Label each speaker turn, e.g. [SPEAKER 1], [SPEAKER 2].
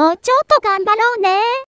[SPEAKER 1] もうちょっと頑張ろうね。